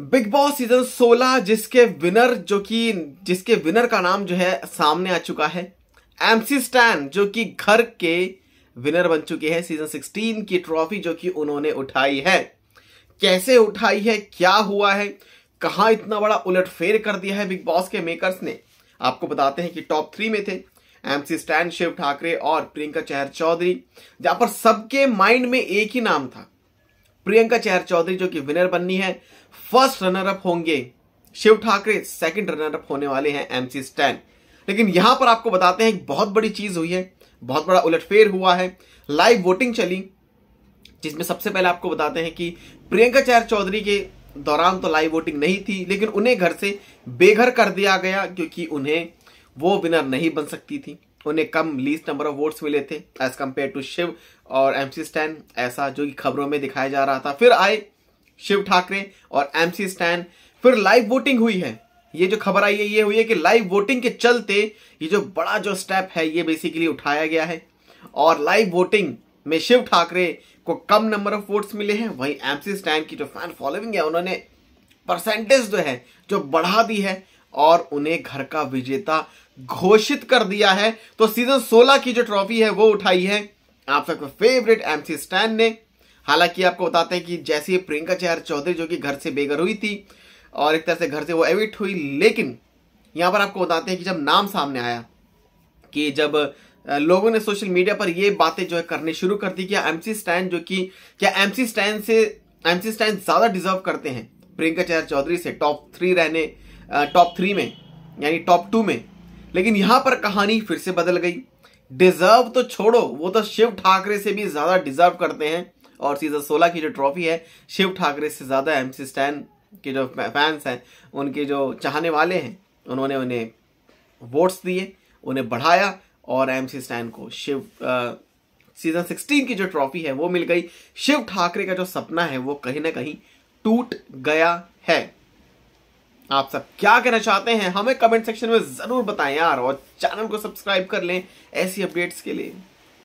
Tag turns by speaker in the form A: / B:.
A: Big boss season 16 जिसके winner जो कि, जिसके विनर का नाम जो है, सामने आ चुका है। एमसी स्टैन जो कि घर के विनर बन चुके हैं सीज़न 16 की ट्रॉफी जो कि उन्होंने उठाई है। कैसे उठाई है? क्या हुआ है? कहा इतना बड़ा उलटफेर कर दिया है बिग बॉस के मेकर्स ने? आपको बताते हैं कि टॉप थ्री में थे एमसी स्टैन शिव ठाकरे और प्रियंका चहर चौधरी, जहाँ पर सबके माइंड में एक ही नाम था। प्रियंका चहर चौधरी जो कि विनर बननी है। फ़र्स्ट रनर अप होंगे Shiv Thakare second runner up होने वाले हैं एमसी स्टैन लेकिन यहाँ पर आपको बताते हैं, एक बहुत बड़ी चीज़ हुई है, बहुत बड़ा उलटफेर हुआ है। लाइव वोटिंग चली, जिसमें सबसे पहले आपको बताते हैं कि प्रियंका चहर चौधरी के दौरान तो लाइव वोटिंग नहीं थी, लेकिन उन्हें घर से बेघर कर दिया गया, क्योंकि उन्हें वो विनर नहीं बन सकती थी। उन्हें कम लीस्ट नंबर ऑफ़ वोट्स मिले थे एज कंपेयर टू शिव और एमसी स्टैन ऐसा जो कि खबरों में दिखाया जा रहा था। फिर आए शिव ठाकरे और एमसी स्टैन फिर लाइव वोटिंग हुई है। ये जो खबर आई है, ये हुई है कि लाइव वोटिंग के चलते ये जो बड़ा जो स्टेप है, ये बेसिकली उठाया गया है। और लाइव वोटिंग में शिव ठाकरे को कम नंबर ऑफ़ वोट्स मिले हैं। वहीं एमसी स्टैन की जो फ़ैन फॉलोइंग है, उन्होंने परसेंटेज जो है, जो बढ़ा दी है और उन्हें घर का विजेता घोषित कर दिया है। तो सीज़न 16 की जो ट्रॉफी है, वो उठाई है। आप सबका फेवरेट एमसी स्टैन ने। हालाँकि आपको बताते हैं कि जैसे प्रियंका चहर चौधरी जो कि घर से बेघर हुई थी और एक तरह से घर से वो एविट हुई, लेकिन यहाँ पर आपको बताते हैं कि जब नाम सामने आया कि जब लोगों ने सोशल मीडिया पर ये बातें जो है करनी शुरू कर दी क्या एमसी स्टैन जो कि, क्या एमसी स्टैन से एमसी स्टैन ज़्यादा डिजर्व करते हैं। प्रियंका चहर चौधरी से टॉप थ्री रहने टॉप थ्री में यानी टॉप टू में। लेकिन यहाँ पर कहानी फिर से बदल गई। डिजर्व तो छोड़ो वो तो शिव ठाकरे से भी ज़्यादा डिजर्व करते हैं। और सीज़न 16 की जो ट्रॉफी है शिव ठाकरे से ज़्यादा एम सी स्टैन के जो फैंस हैं उनके जो चाहने वाले हैं उन्होंने उन्हें वोट्स दिए उन्हें बढ़ाया और एम सी स्टैन को शिव आ, सीज़न 16 की जो ट्रॉफी है वो मिल गई। शिव ठाकरे का जो सपना है वो कहीं ना कहीं टूट गया है। आप सब क्या कहना चाहते हैं? हमें कमेंट सेक्शन में ज़रूर बताएँ यार और चैनल को सब्सक्राइब कर लें ऐसी अपडेट्स के लिए।